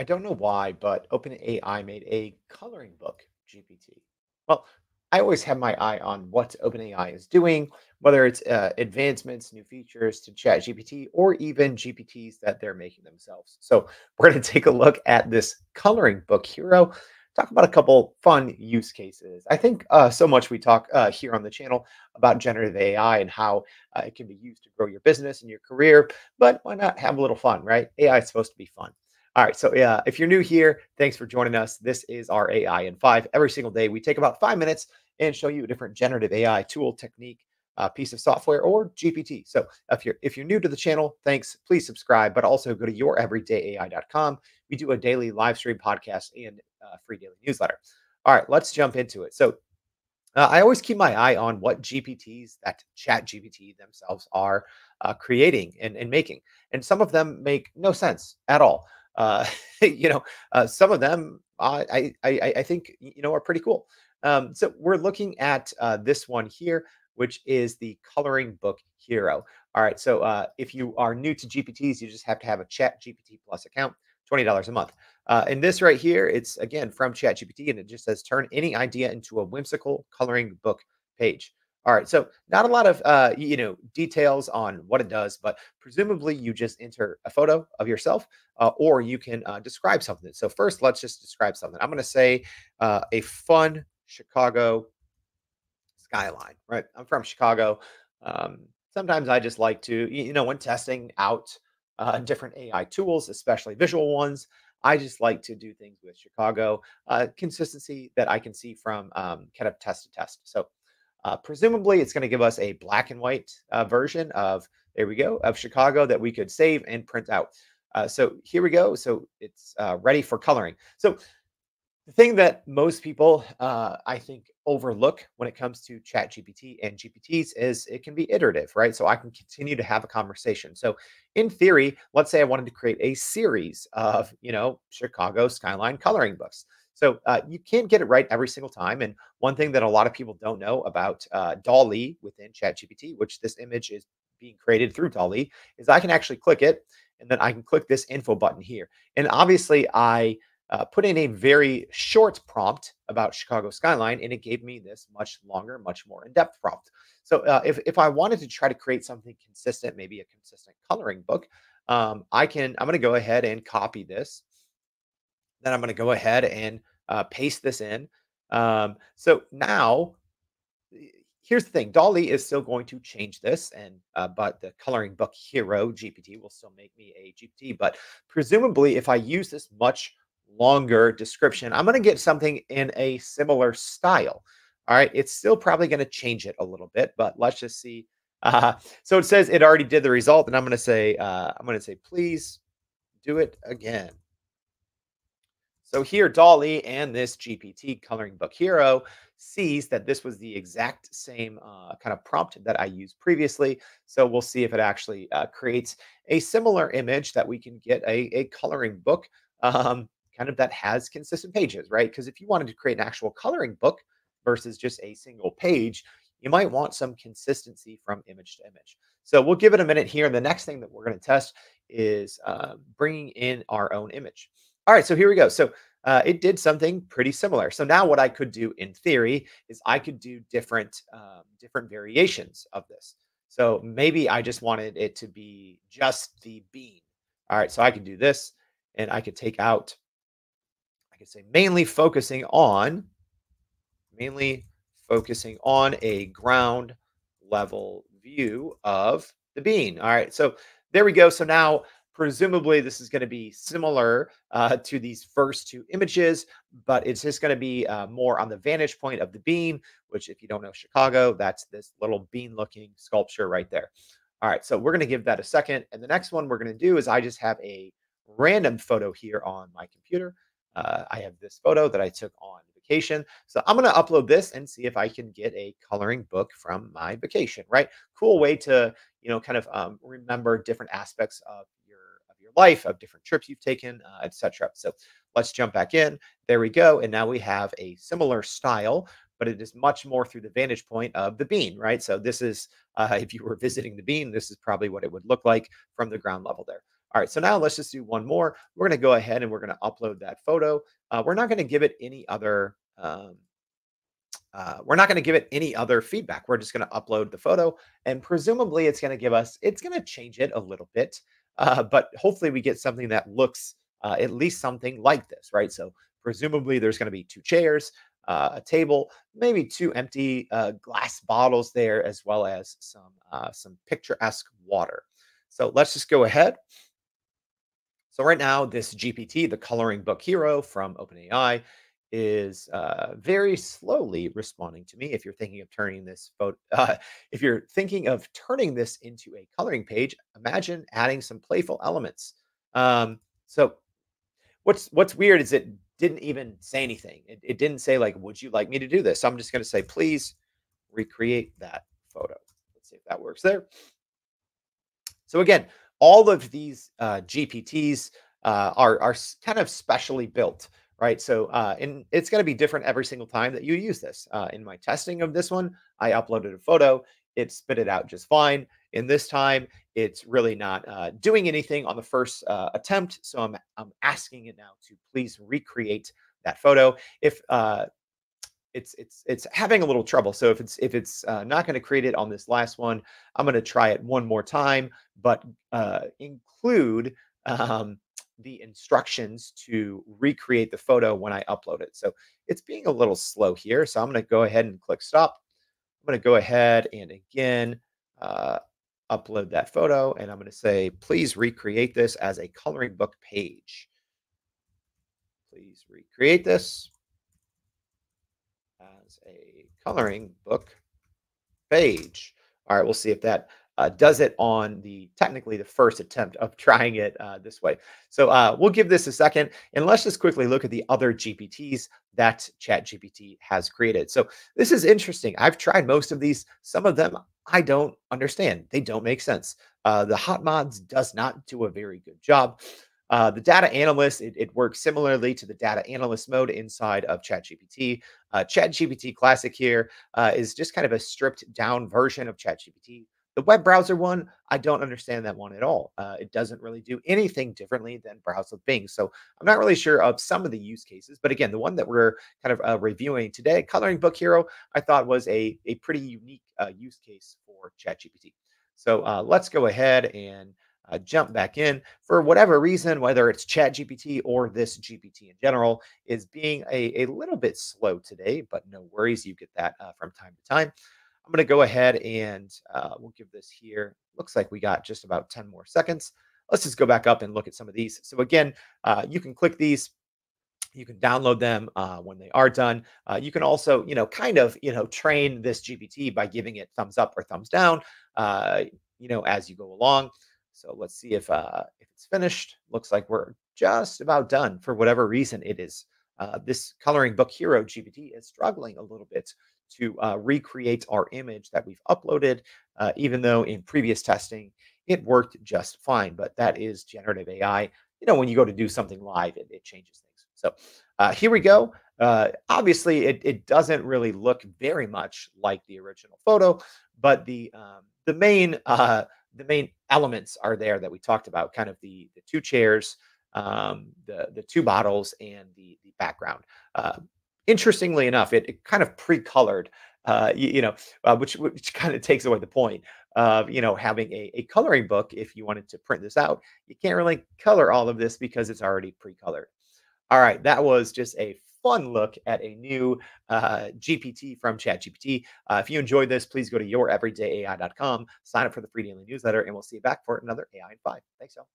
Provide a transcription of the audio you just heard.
I don't know why, but OpenAI made a coloring book GPT. Well, I always have my eye on what OpenAI is doing, whether it's uh, advancements, new features to ChatGPT, or even GPTs that they're making themselves. So we're going to take a look at this coloring book hero, talk about a couple fun use cases. I think uh, so much we talk uh, here on the channel about generative AI and how uh, it can be used to grow your business and your career, but why not have a little fun, right? AI is supposed to be fun. All right. So, if you're new here, thanks for joining us. This is our AI in five. Every single day, we take about five minutes and show you a different generative AI tool, technique, uh, piece of software, or GPT. So, if you're if you're new to the channel, thanks. Please subscribe, but also go to youreverydayai.com. We do a daily live stream podcast and uh, free daily newsletter. All right, let's jump into it. So, uh, I always keep my eye on what GPTs that Chat GPT themselves are uh, creating and, and making, and some of them make no sense at all. Uh, you know, uh, some of them I, I I think you know are pretty cool. Um, so we're looking at uh, this one here, which is the coloring book hero. All right. So uh, if you are new to GPTs, you just have to have a Chat GPT Plus account, twenty dollars a month. Uh, and this right here, it's again from Chat GPT, and it just says turn any idea into a whimsical coloring book page. All right, so not a lot of uh, you know details on what it does, but presumably you just enter a photo of yourself, uh, or you can uh, describe something. So first, let's just describe something. I'm going to say uh, a fun Chicago skyline. Right, I'm from Chicago. Um, sometimes I just like to, you know, when testing out uh, different AI tools, especially visual ones. I just like to do things with Chicago uh, consistency that I can see from um, kind of test to test. So uh, presumably, it's going to give us a black and white uh, version of, there we go, of Chicago that we could save and print out. Uh, so here we go. So it's uh, ready for coloring. So the thing that most people, uh, I think, overlook when it comes to Chat GPT and GPTs is it can be iterative, right? So I can continue to have a conversation. So in theory, let's say I wanted to create a series of, you know, Chicago skyline coloring books. So uh, you can't get it right every single time. And one thing that a lot of people don't know about uh, within ChatGPT, which this image is being created through DALL-E, is I can actually click it and then I can click this info button here. And obviously, I uh, put in a very short prompt about Chicago skyline, and it gave me this much longer, much more in-depth prompt. So uh, if, if I wanted to try to create something consistent, maybe a consistent coloring book, um, I can, I'm going to go ahead and copy this. Then I'm going to go ahead and uh, paste this in. Um, so now, here's the thing: DALL-E is still going to change this, and uh, but the coloring book hero GPT will still make me a GPT. But presumably, if I use this much longer description, I'm going to get something in a similar style. All right, it's still probably going to change it a little bit, but let's just see. Uh, so it says it already did the result, and I'm going to say, uh, I'm going to say, please do it again. So here, DALL-E and this GPT coloring book hero sees that this was the exact same uh, kind of prompt that I used previously. So we'll see if it actually uh, creates a similar image that we can get a, a coloring book um, kind of that has consistent pages, right? Because if you wanted to create an actual coloring book versus just a single page, you might want some consistency from image to image. So we'll give it a minute here. And The next thing that we're going to test is uh, bringing in our own image. All right, so here we go. So uh, it did something pretty similar. So now what I could do in theory is I could do different um, different variations of this. So maybe I just wanted it to be just the bean. All right, so I could do this and I could take out, I could say mainly focusing on, mainly focusing on a ground level view of the bean. All right, so there we go. So now Presumably, this is going to be similar uh, to these first two images, but it's just going to be uh, more on the vantage point of the bean, which, if you don't know Chicago, that's this little bean looking sculpture right there. All right, so we're going to give that a second. And the next one we're going to do is I just have a random photo here on my computer. Uh, I have this photo that I took on vacation. So I'm going to upload this and see if I can get a coloring book from my vacation, right? Cool way to, you know, kind of um, remember different aspects of your life, of different trips you've taken, uh, etc. So let's jump back in. There we go. And now we have a similar style, but it is much more through the vantage point of the bean, right? So this is, uh, if you were visiting the bean, this is probably what it would look like from the ground level there. All right, so now let's just do one more. We're going to go ahead and we're going to upload that photo. Uh, we're not going to give it any other. Um, uh, we're not going to give it any other feedback. We're just going to upload the photo, and presumably it's going to give us. It's going to change it a little bit, uh, but hopefully we get something that looks uh, at least something like this, right? So presumably there's going to be two chairs, uh, a table, maybe two empty uh, glass bottles there, as well as some uh, some picturesque water. So let's just go ahead. So right now, this GPT, the coloring book hero from OpenAI, is uh, very slowly responding to me. If you're thinking of turning this photo, uh, if you're thinking of turning this into a coloring page, imagine adding some playful elements. Um, so what's what's weird is it didn't even say anything. It, it didn't say like, "Would you like me to do this?" So I'm just going to say, "Please recreate that photo." Let's see if that works there. So again, all of these uh, GPTs uh, are are kind of specially built, right? So uh, and it's going to be different every single time that you use this. Uh, in my testing of this one, I uploaded a photo. It spit it out just fine. In this time, it's really not uh, doing anything on the first uh, attempt. So I'm I'm asking it now to please recreate that photo. If uh, it's it's it's having a little trouble. So if it's if it's uh, not going to create it on this last one, I'm going to try it one more time, but uh, include um, the instructions to recreate the photo when I upload it. So it's being a little slow here. So I'm going to go ahead and click stop. I'm going to go ahead and again uh, upload that photo, and I'm going to say, please recreate this as a coloring book page. Please recreate this as a coloring book page. All right, we'll see if that uh, does it on the technically the first attempt of trying it uh, this way. So uh, we'll give this a second and let's just quickly look at the other GPTs that ChatGPT has created. So this is interesting. I've tried most of these. Some of them I don't understand. They don't make sense. Uh, the hot mods does not do a very good job. Uh, the data analyst, it, it, works similarly to the data analyst mode inside of ChatGPT. Uh, ChatGPT Classic here is just kind of a stripped down version of ChatGPT. The web browser one, I don't understand that one at all. Uh, it doesn't really do anything differently than browse with Bing. So I'm not really sure of some of the use cases. But again, the one that we're kind of uh, reviewing today, Coloring Book Hero, I thought was a, a pretty unique uh, use case for ChatGPT. So uh, let's go ahead and uh, jump back in for whatever reason, whether it's ChatGPT or this GPT in general, is being a, a little bit slow today, but no worries. You get that uh, from time to time. I'm going to go ahead and uh, we'll give this here. Looks like we got just about 10 more seconds. Let's just go back up and look at some of these. So again, uh, you can click these. You can download them uh, when they are done. Uh, you can also, you know, kind of, you know, train this GPT by giving it thumbs up or thumbs down, uh, you know, as you go along. So let's see if uh, if it's finished. Looks like we're just about done. For whatever reason, it is. Uh, this coloring book hero GPT is struggling a little bit to uh, recreate our image that we've uploaded, uh, even though in previous testing it worked just fine. But that is generative AI. You know, when you go to do something live, it, it changes things. So uh, here we go. Uh, obviously, it, it doesn't really look very much like the original photo, but the um, the main uh, the main elements are there that we talked about. Kind of the the two chairs, um, the the two bottles, and the the background. Interestingly enough, it, it kind of pre-colored, uh, you, you know, uh, which which kind of takes away the point of you know having a, a coloring book. If you wanted to print this out, you can't really color all of this because it's already pre-colored. All right, that was just a fun look at a new uh, GPT from ChatGPT. Uh, if you enjoyed this, please go to youreverydayai.com, sign up for the free daily newsletter, and we'll see you back for another AI in five. Thanks, y'all.